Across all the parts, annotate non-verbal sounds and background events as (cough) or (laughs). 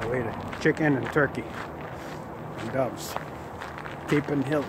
The way to chicken and turkey and doves. Capon Hill.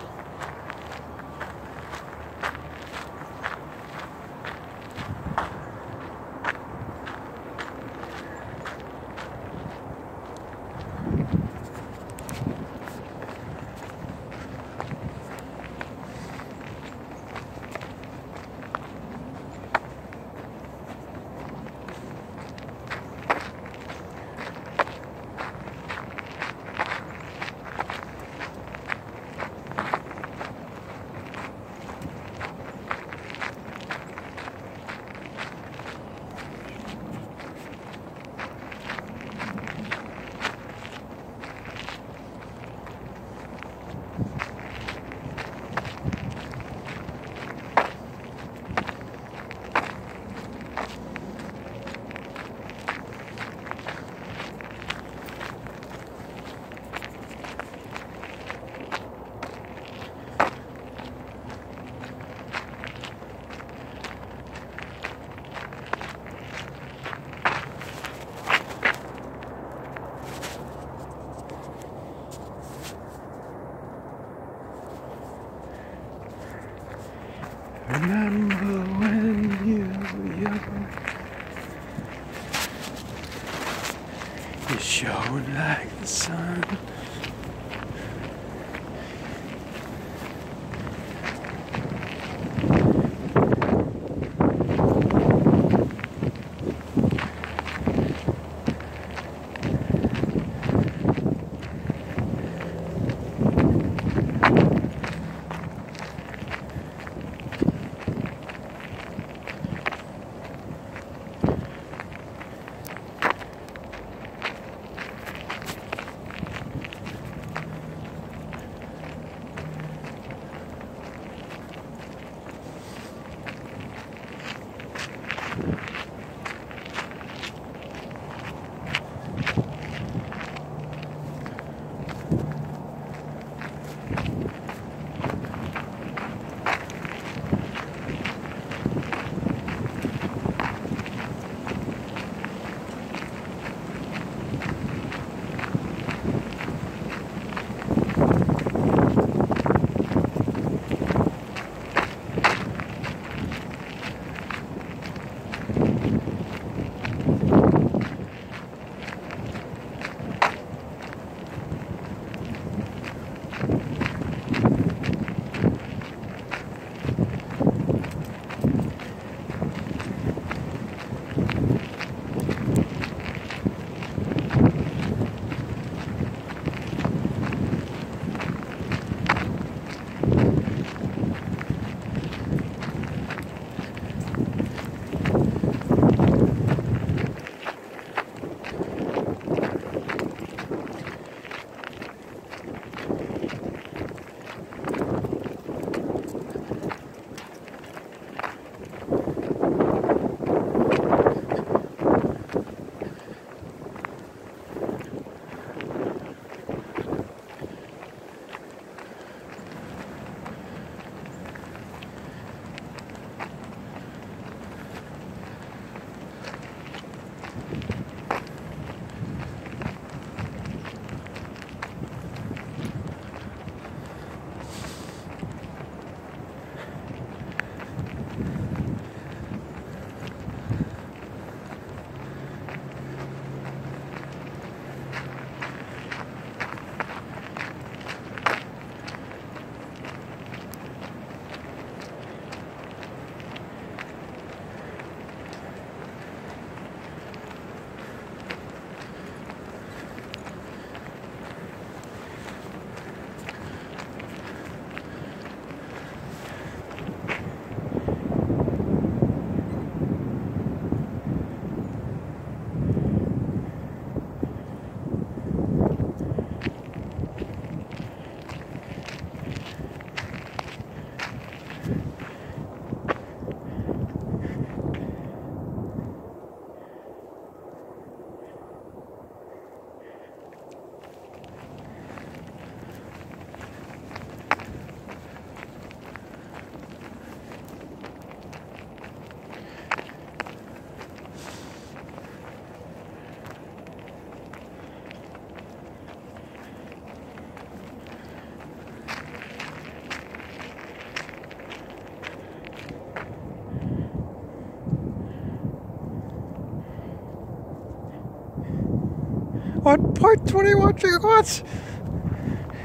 1.21 gigawatts.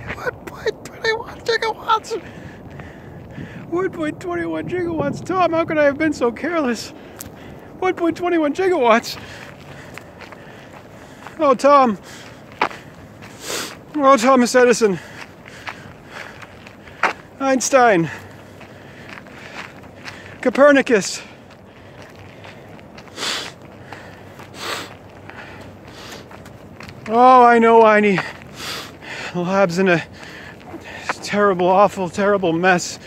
1.21 gigawatts. 1.21 gigawatts. Tom, how could I have been so careless? 1.21 gigawatts. Oh, Tom. Oh, Thomas Edison. Einstein. Copernicus. Oh, I know, Einie. The lab's in a terrible, awful, terrible mess.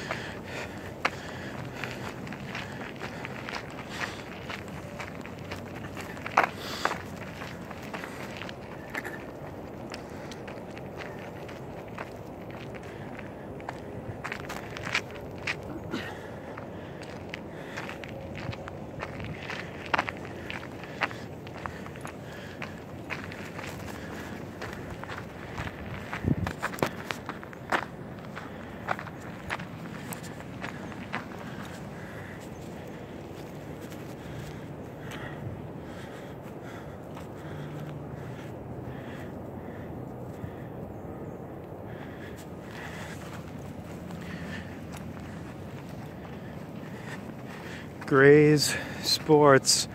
Gray's Sports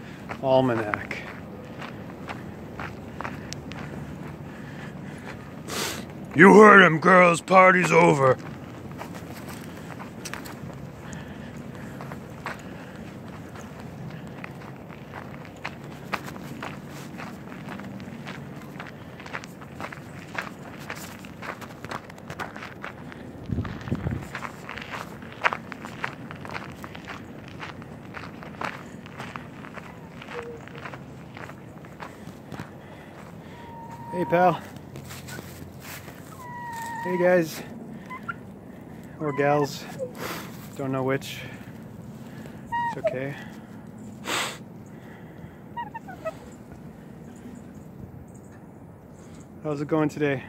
Almanac. You heard him, girls. Party's over. Hey, pal. Hey, guys. Or gals. Don't know which. It's okay. How's it going today?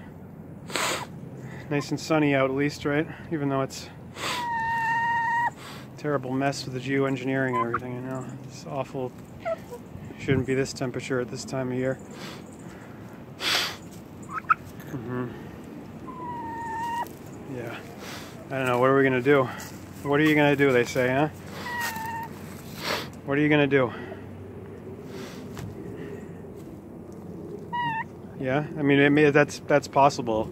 Nice and sunny out, at least, right? Even though it's terrible mess with the geoengineering and everything, you know. It's awful. Shouldn't be this temperature at this time of year. Mm-hmm. Yeah. I don't know. What are we gonna do? What are you gonna do? They say, huh? What are you gonna do? Yeah. I mean, may, that's that's possible.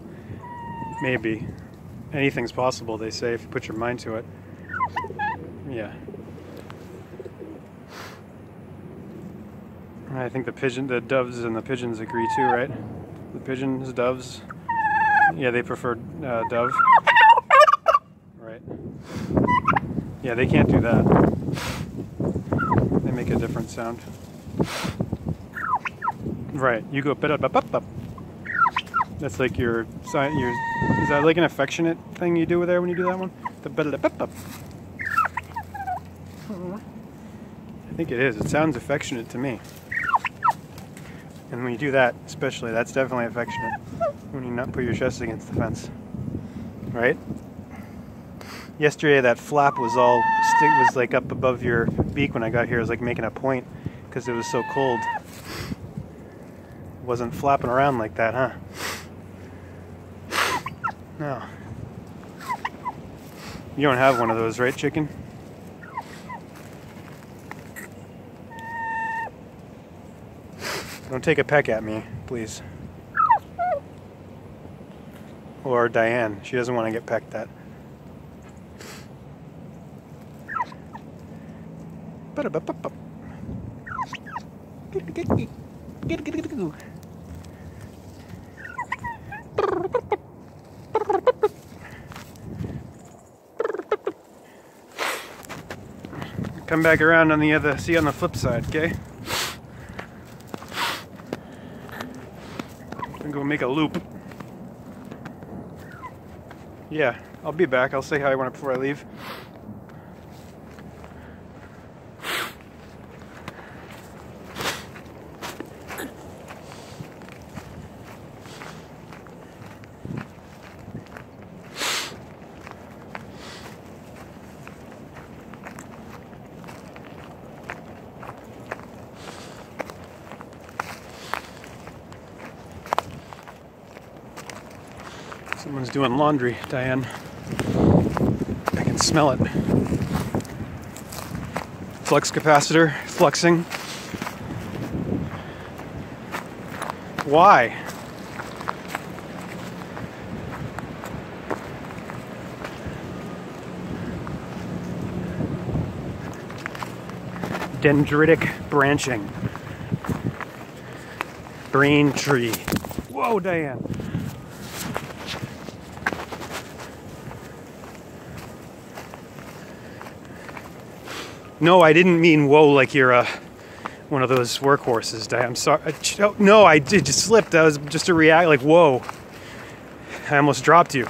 Maybe. Anything's possible. They say if you put your mind to it. Yeah. I think the pigeon, the doves, and the pigeons agree too, right? The pigeons, doves. Yeah, they prefer uh, dove. Right. Yeah, they can't do that. They make a different sound. Right. You go. That's like your sign. Your is that like an affectionate thing you do with there when you do that one? The. I think it is. It sounds affectionate to me. And when you do that, especially, that's definitely affectionate. When you not put your chest against the fence. Right? Yesterday that flap was all, stick was like up above your beak when I got here. It was like making a point because it was so cold. It wasn't flapping around like that, huh? No. You don't have one of those, right, chicken? Don't take a peck at me, please. Or Diane. She doesn't want to get pecked at. Come back around on the other, see on the flip side, okay? Go make a loop. Yeah, I'll be back. I'll say hi when before I leave. Doing laundry, Diane. I can smell it. Flux capacitor, fluxing. Why? Dendritic branching. Brain tree. Whoa, Diane. No, I didn't mean whoa like you're a one of those workhorses. I'm sorry. Oh, no, I did just slipped. That was just a react like whoa. I almost dropped you.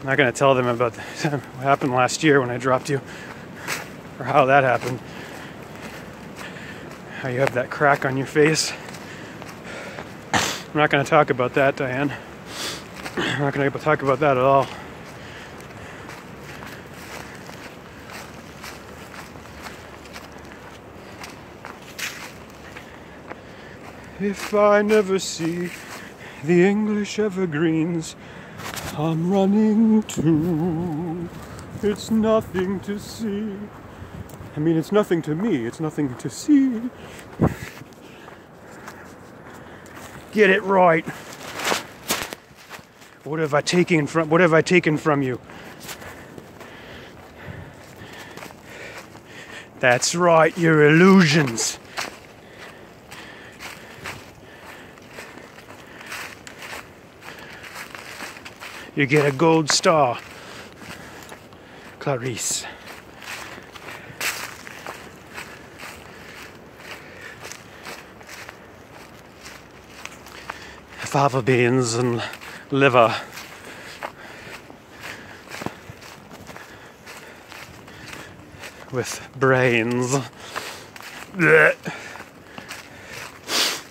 I'm not going to tell them about (laughs) what happened last year when I dropped you, or how that happened. How you have that crack on your face. I'm not going to talk about that, Diane. I'm not going to talk about that at all. If I never see the English evergreens I'm running to, it's nothing to see. I mean, it's nothing to me, it's nothing to see. Get it right. What have I taken from what have I taken from you? That's right, your illusions. You get a gold star. Clarice. Fava beans and liver. With brains.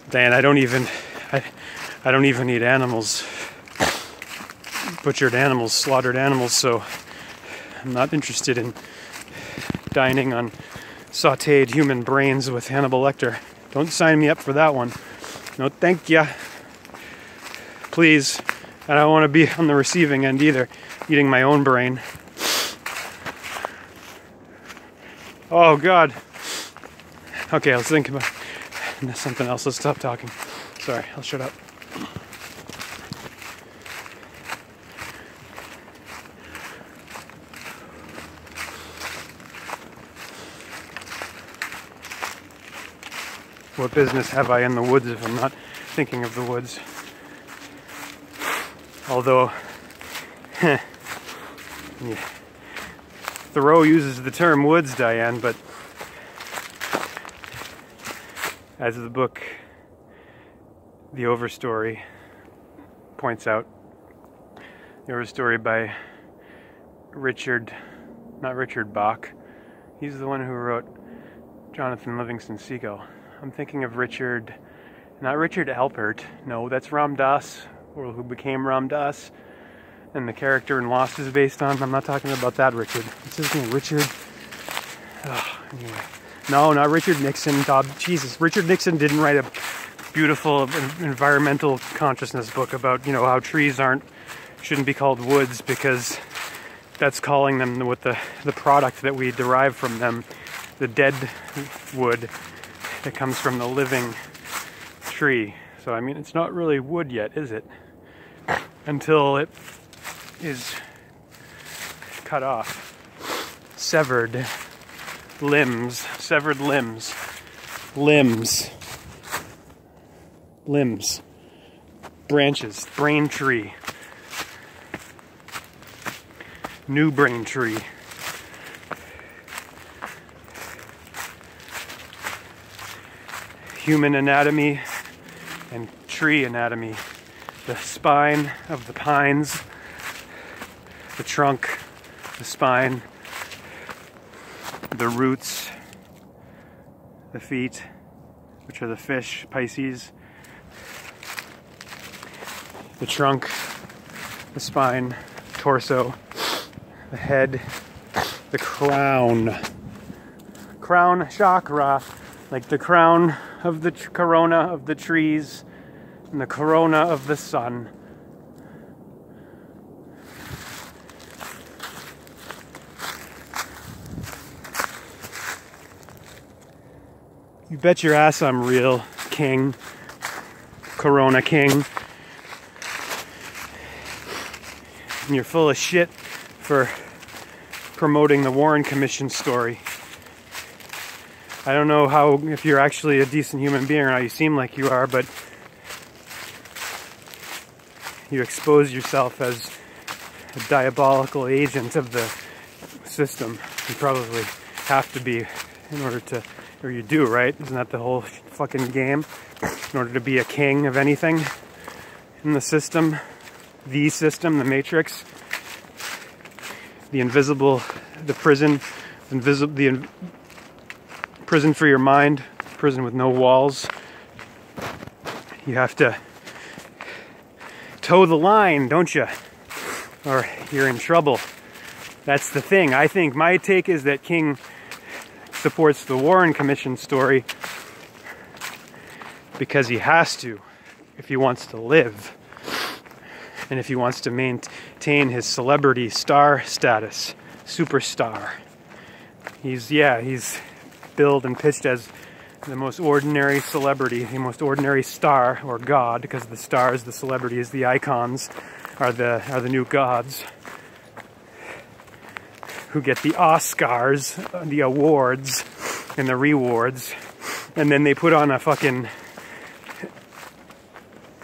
Dan, I don't even I, I don't even eat animals. Butchered animals, slaughtered animals, so I'm not interested in dining on sauteed human brains with Hannibal Lecter. Don't sign me up for that one. No, thank ya. Please. I don't want to be on the receiving end either, eating my own brain. Oh, God. Okay, let's think about (laughs) something else. Let's stop talking. Sorry, I'll shut up. What business have I in the woods if I'm not thinking of the woods? Although, (laughs) yeah. Thoreau uses the term woods, Diane, but as the book The Overstory points out, the Overstory by Richard, not Richard Bach, he's the one who wrote Jonathan Livingston Seagull. I'm thinking of Richard, not Richard Alpert, no, that's Ram Dass, or who became Ram Dass, and the character in Lost is based on. I'm not talking about that Richard. What's his name? Richard. Oh, anyway, no, not Richard Nixon. God, Jesus, Richard Nixon didn't write a beautiful environmental consciousness book about you know how trees aren't shouldn't be called woods because that's calling them with the the product that we derive from them, the dead wood that comes from the living tree. So I mean, it's not really wood yet, is it? Until it is cut off, severed limbs, severed limbs, limbs, limbs, branches, brain tree, new brain tree. Human anatomy and tree anatomy. The spine of the pines, the trunk, the spine, the roots, the feet, which are the fish, Pisces, the trunk, the spine, torso, the head, the crown, crown chakra, like the crown of the corona of the trees and the corona of the sun. You bet your ass I'm real, King. Corona King. And you're full of shit for promoting the Warren Commission story. I don't know how, if you're actually a decent human being or not, you seem like you are, but you expose yourself as a diabolical agent of the system. You probably have to be in order to, or you do, right? Isn't that the whole fucking game? In order to be a king of anything in the system, the system, the matrix, the invisible, the prison, invisible, the in, prison for your mind, prison with no walls. You have to toe the line, don't you? Or you're in trouble. That's the thing. I think my take is that King supports the Warren Commission story because he has to if he wants to live and if he wants to maintain his celebrity star status, superstar. He's, yeah, he's billed and pitched as the most ordinary celebrity, the most ordinary star or god, because the stars, the celebrities, the icons are the are the new gods who get the Oscars, the awards, and the rewards, and then they put on a fucking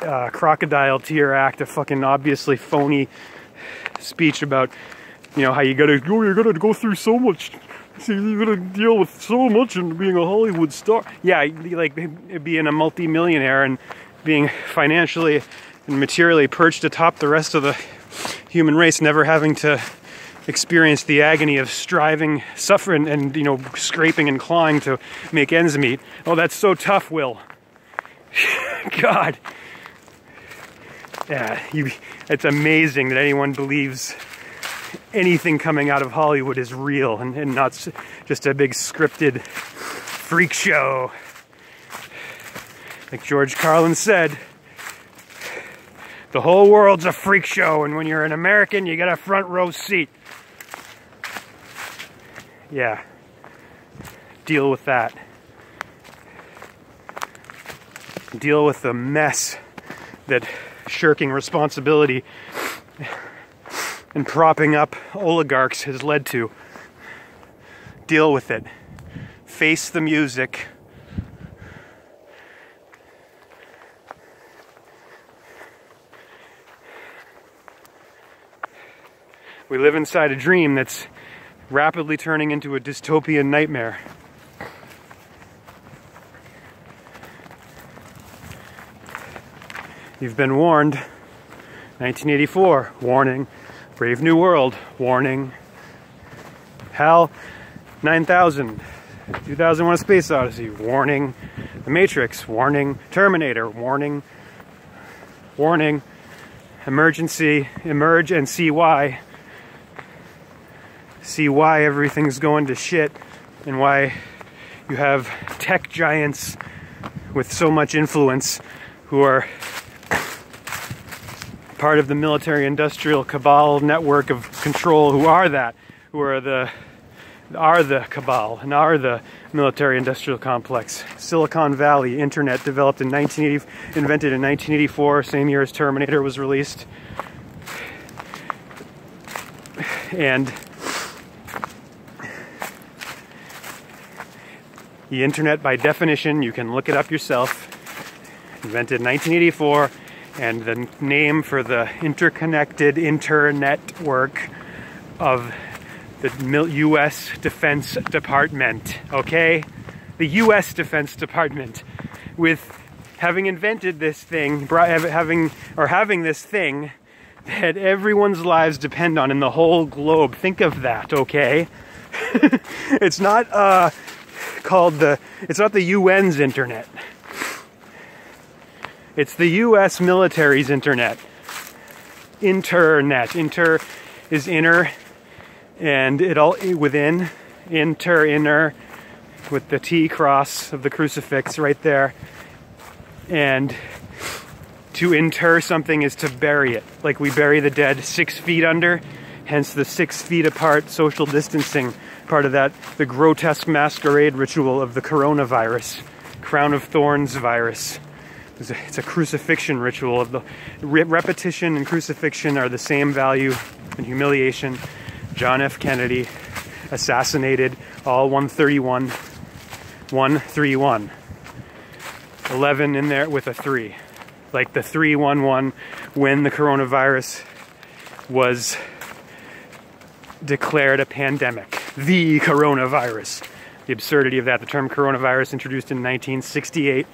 uh, crocodile tear act, a fucking obviously phony speech about, you know, how you gotta go, you're gonna go through so much, you're gonna deal with so much in being a Hollywood star. Yeah, like being a multi-millionaire and being financially and materially perched atop the rest of the human race, never having to experience the agony of striving, suffering, and you know, scraping and clawing to make ends meet. Oh, that's so tough, Will. (laughs) God yeah, you, it's amazing that anyone believes anything coming out of Hollywood is real and, and not just a big scripted freak show. Like George Carlin said, the whole world's a freak show, and when you're an American, you get a front row seat. Yeah. Deal with that. Deal with the mess that shirking responsibility and propping up oligarchs has led to. Deal with it. Face the music. We live inside a dream that's rapidly turning into a dystopian nightmare. You've been warned. 1984, warning. Brave New World, warning. HAL 9000, 2001 Space Odyssey, warning. The Matrix, warning. Terminator, warning. Warning. Emergency, emerge and see why. See why everything's going to shit and why you have tech giants with so much influence who are part of the military industrial cabal network of control who are that, who are the are the cabal and are the military industrial complex. Silicon Valley Internet developed in 1980, invented in 1984, same year as Terminator was released. And the internet, by definition, you can look it up yourself, invented in 1984 and the name for the interconnected internetwork of the U.S. Defense Department. Okay, the U.S. Defense Department, with having invented this thing, having or having this thing that everyone's lives depend on in the whole globe. Think of that, okay? (laughs) it's not uh, called the. It's not the UN's internet. It's the US military's internet. Internet. Inter is inner and it all within. Inter, inner. with the T cross of the crucifix right there. And to inter something is to bury it. Like we bury the dead six feet under, hence the six feet apart social distancing part of that, the grotesque masquerade ritual of the coronavirus, crown of thorns virus. It's a, it's a crucifixion ritual the re repetition and crucifixion are the same value and humiliation. John F. Kennedy assassinated all 131, 131. 11 in there with a 3. Like the 311 when the coronavirus was declared a pandemic. The coronavirus. The absurdity of that. The term coronavirus introduced in 1968.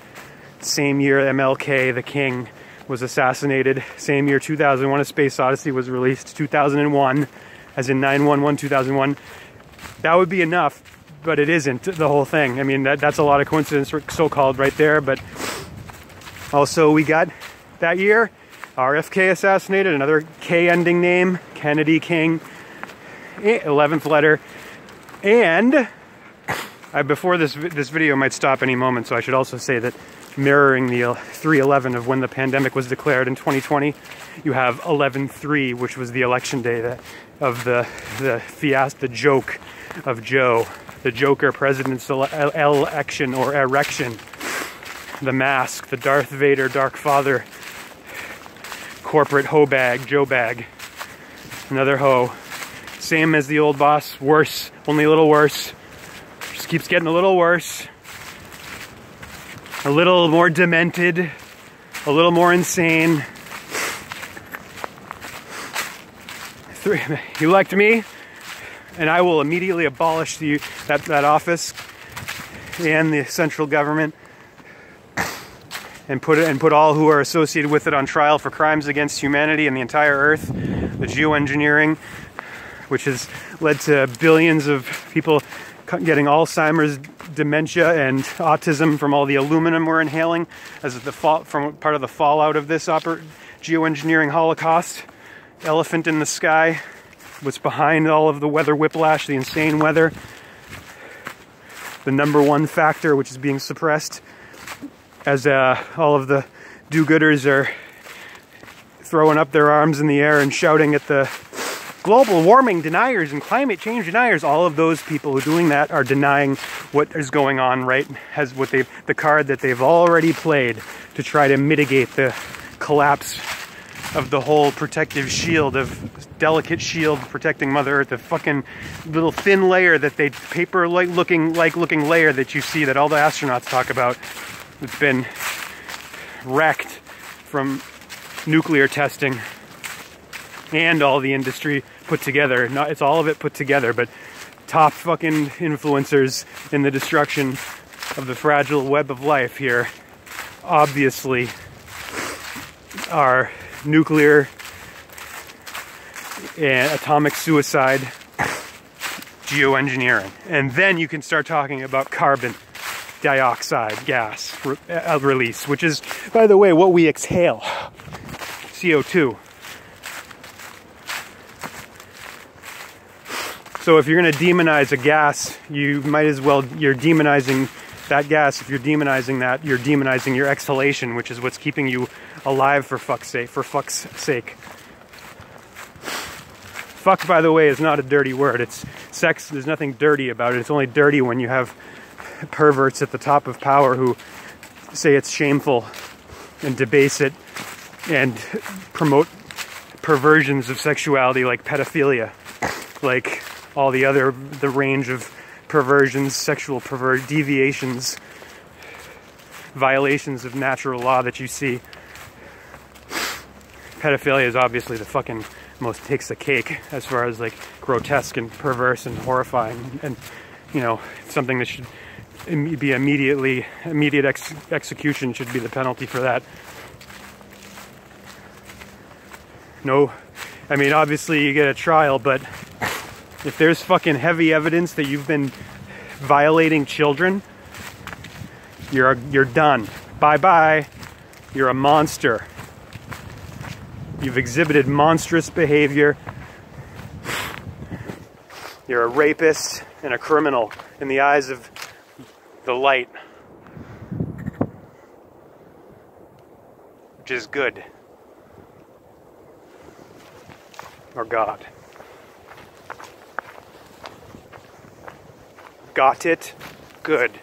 Same year MLK, the king, was assassinated. Same year 2001, A Space Odyssey was released. 2001, as in 911 2001. That would be enough, but it isn't the whole thing. I mean, that, that's a lot of coincidence, so called, right there. But also, we got that year RFK assassinated, another K ending name, Kennedy King, eh, 11th letter. And I, before this, this video might stop any moment, so I should also say that mirroring the uh, 311 of when the pandemic was declared in 2020, you have 11-3, which was the election day that, of the the fiasco, the joke of Joe, the Joker president's election or erection, the mask, the Darth Vader, Dark Father, corporate hoe bag, Joe bag, another hoe, same as the old boss, worse, only a little worse, just keeps getting a little worse a little more demented, a little more insane. Three, (laughs) you elect me, and I will immediately abolish the, that, that office and the central government and put it and put all who are associated with it on trial for crimes against humanity and the entire earth, the geoengineering, which has led to billions of people getting Alzheimer's, dementia, and autism from all the aluminum we're inhaling as the fall, from part of the fallout of this oper- geoengineering holocaust. Elephant in the sky, what's behind all of the weather whiplash, the insane weather. The number one factor, which is being suppressed, as uh, all of the do-gooders are throwing up their arms in the air and shouting at the global warming deniers and climate change deniers, all of those people who are doing that are denying what is going on, right? Has what they the card that they've already played to try to mitigate the collapse of the whole protective shield of delicate shield protecting Mother Earth, the fucking little thin layer that they paper like looking like looking layer that you see that all the astronauts talk about. It's been wrecked from nuclear testing and all the industry put together. Not it's all of it put together, but top fucking influencers in the destruction of the fragile web of life here obviously are nuclear and atomic suicide geoengineering. And then you can start talking about carbon dioxide gas re- uh, release, which is, by the way, what we exhale CO2. So if you're going to demonize a gas, you might as well, you're demonizing that gas. If you're demonizing that, you're demonizing your exhalation, which is what's keeping you alive for fuck's sake. For fuck's sake. Fuck, by the way, is not a dirty word. It's sex. There's nothing dirty about it. It's only dirty when you have perverts at the top of power who say it's shameful and debase it and promote perversions of sexuality like pedophilia. Like all the other the range of perversions, sexual pervert deviations, violations of natural law that you see. Pedophilia is obviously the fucking most takes the cake as far as like grotesque and perverse and horrifying and you know something that should be immediately immediate ex- execution should be the penalty for that. No, I mean obviously you get a trial, but if there's fucking heavy evidence that you've been violating children, you're you're done. Bye bye. You're a monster. You've exhibited monstrous behavior. You're a rapist and a criminal in the eyes of the light, which is good, or God. Got it? Good.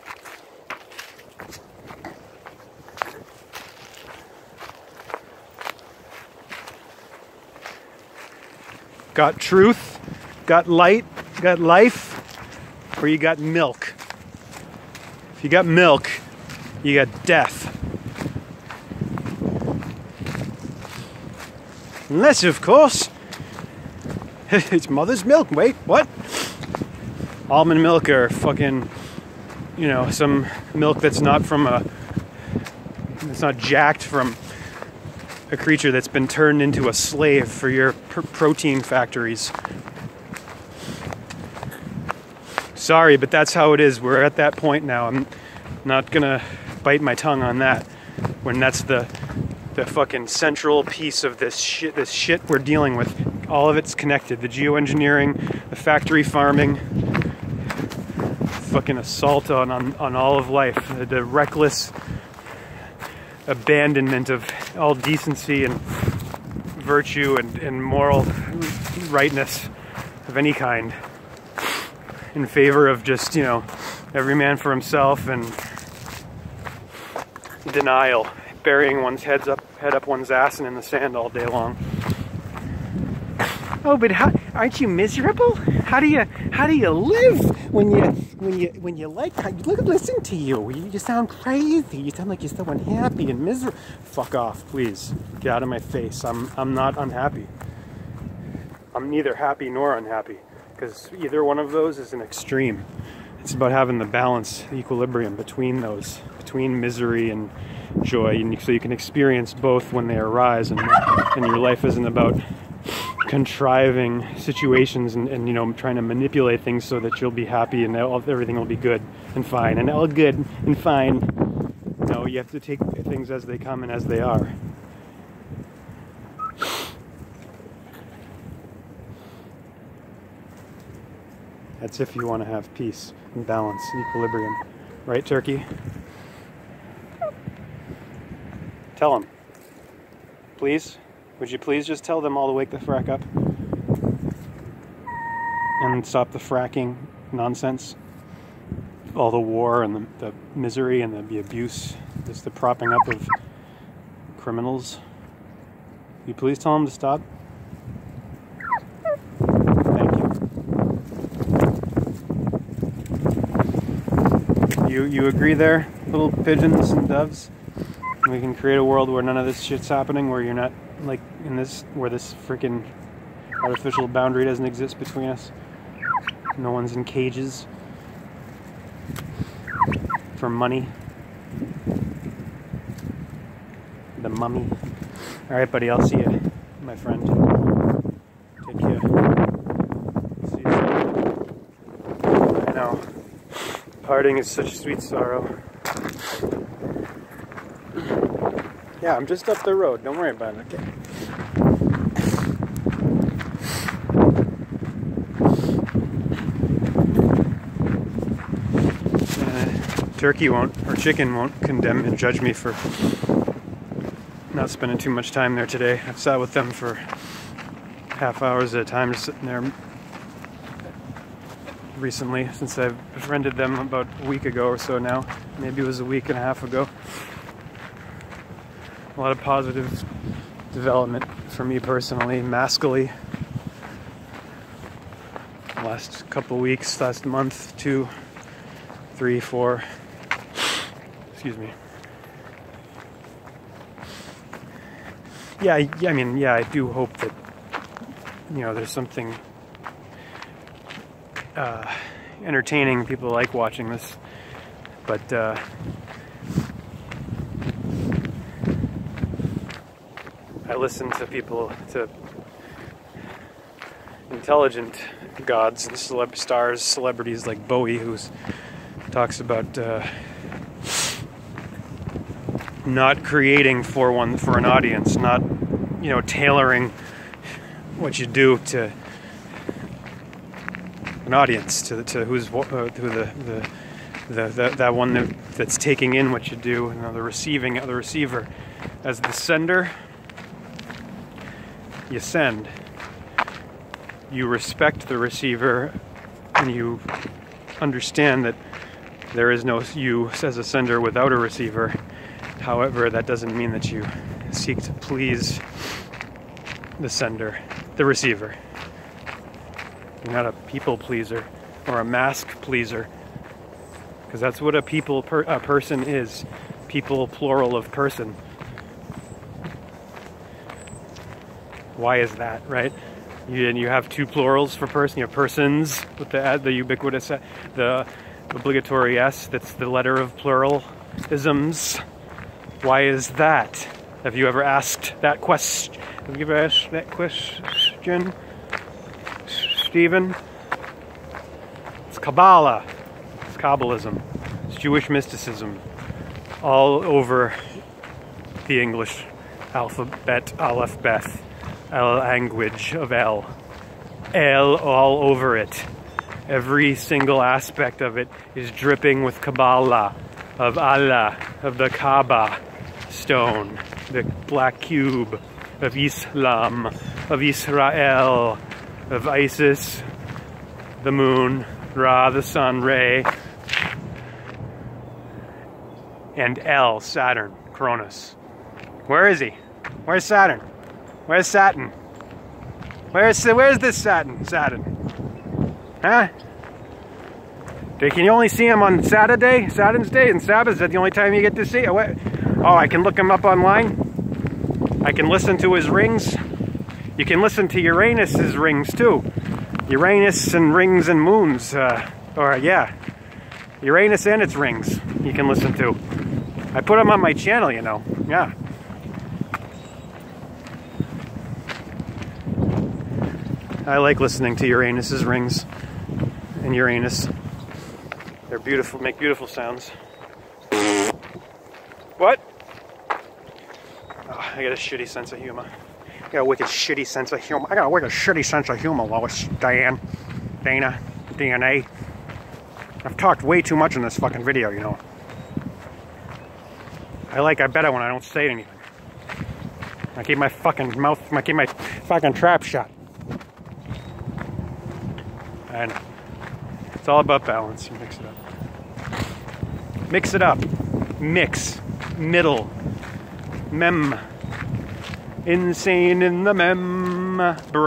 Got truth, got light, got life, or you got milk. If you got milk, you got death. Unless, of course, (laughs) it's mother's milk. Wait, what? Almond milk or fucking, you know, some milk that's not from a, it's not jacked from a creature that's been turned into a slave for your pr- protein factories. Sorry, but that's how it is. We're at that point now. I'm not gonna bite my tongue on that when that's the the fucking central piece of this shit this shit we're dealing with. All of it's connected. The geoengineering, the factory farming, fucking assault on, on, on all of life, the, the reckless abandonment of all decency and virtue and, and moral rightness of any kind in favor of just, you know, every man for himself and denial, burying one's heads up, head up one's ass and in the sand all day long. Oh, but how, aren't you miserable? How do you how do you live when you when you when you like look listen to you? You, sound crazy. You sound like you're so unhappy and miserable. Fuck off, please. Get out of my face. I'm I'm not unhappy. I'm neither happy nor unhappy because either one of those is an extreme. It's about having the balance, the equilibrium between those, between misery and joy, and so you can experience both when they arise, and and your life isn't about contriving situations and, and, you know trying to manipulate things so that you'll be happy and everything will be good and fine. And all good and fine. No you have to take things as they come and as they are. That's if you want to have peace and balance and equilibrium. Right turkey? Tell him please would you please just tell them all to wake the frack up? And stop the fracking nonsense? All the war and the, the misery and the, the abuse, just the propping up of criminals. Will you please tell them to stop? Thank you. You, you agree there, little pigeons and doves? We can create a world where none of this shit's happening, where you're not like in this where this freaking artificial boundary doesn't exist between us. No one's in cages for money. The mummy. All right, buddy. I'll see you, my friend. Take care. See you soon. I know. Parting is such sweet sorrow. Yeah, I'm just up the road. Don't worry about it, okay? Uh, turkey won't, or chicken won't condemn and judge me for not spending too much time there today. I've sat with them for half hours at a time, just sitting there recently, since I've befriended them about a week ago or so now. Maybe it was a week and a half ago a lot of positive development for me personally, maskily. Last couple weeks, last month, two, three, four. Excuse me. Yeah, yeah, I mean, yeah, I do hope that you know there's something uh, entertaining. People like watching this, but. Uh, listen to people, to intelligent gods and celeb stars, celebrities like Bowie, who talks about uh, not creating for one for an audience, not you know tailoring what you do to an audience, to to who's uh, who the, the the, that one that, that's taking in what you do, you know, the receiving the receiver. As the sender, you send. You respect the receiver, and you understand that there is no you as a sender without a receiver. However, that doesn't mean that you seek to please the sender, the receiver. You're not a people pleaser or a mask pleaser. Because that's what a people per, a person is. People plural of person. Why is that, right? You, and you have two plurals for person. You have persons with the the ubiquitous uh, the obligatory s. That's the letter of pluralisms. Why is that? Have you ever asked that question? Have you ever asked that question, Stephen? It's Kabbalah. It's Kabbalism. It's Jewish mysticism. All over the English alphabet, Aleph, Beth, language of L. L all over it. Every single aspect of it is dripping with Kabbalah, of Allah, of the Kaaba stone, the black cube, of Islam, of Israel, of Isis, the moon, Ra, the sun, Re, and L, Saturn, Cronus. Where is he? Where's Saturn? Where's Saturn? Where's where's this Saturn? Saturn? Huh? Can you only see him on Saturday, Saturn's Day, and Sabbath? Is that the only time you get to see it? Oh, I can look him up online. I can listen to his rings. You can listen to Uranus's rings too. Uranus and rings and moons. Uh, or yeah, Uranus and its rings. You can listen to. I put them on my channel, you know. Yeah. I like listening to Uranus's rings and Uranus. They're beautiful, make beautiful sounds. What? Oh, I got a shitty sense of humor. I got a wicked shitty sense of humor. I got a wicked shitty sense of humor, Lois, Diane, Dana, DNA. I've talked way too much in this fucking video, you know. I like I better when I don't say anything. I keep my fucking mouth, I keep my fucking trap shut. I know. It's all about balance. You mix it up. Mix it up. Mix. Middle. Mem. Insane in the mem. Brain.